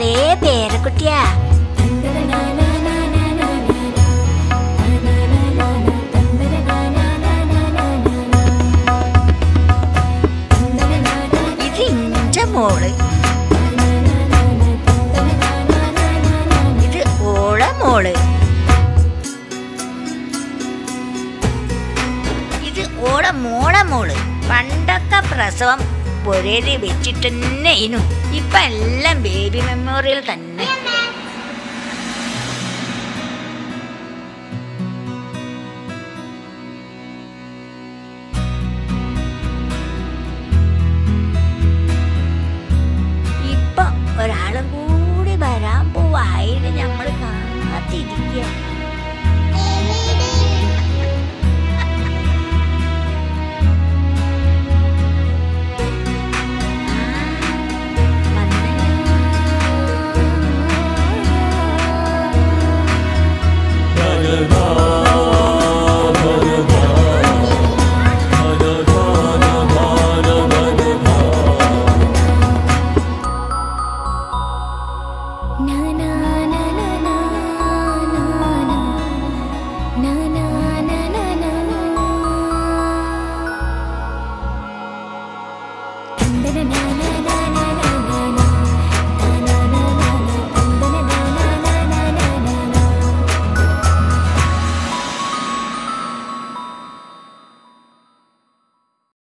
മോളെ. പേരക്കുട്ടിയാ ഇത് പ്രസവം പൊരേൽ വെച്ചിട്ട് തന്നെ ഇനു. ഇപ്പൊ എല്ലാം ബേബി മെമ്മോറിയൽ തന്നെ. ഇപ്പൊ ഒരാളും കൂടി വരാൻ പോവായിട്ട് നമ്മൾ കാത്തിരിക്കുക